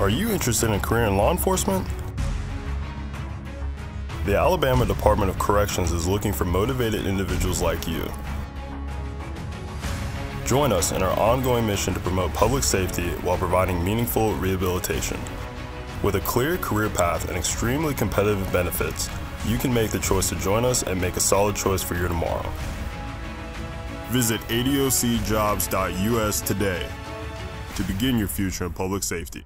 Are you interested in a career in law enforcement? The Alabama Department of Corrections is looking for motivated individuals like you. Join us in our ongoing mission to promote public safety while providing meaningful rehabilitation. With a clear career path and extremely competitive benefits, you can make the choice to join us and make a solid choice for your tomorrow. Visit adocjobs.us today to begin your future in public safety.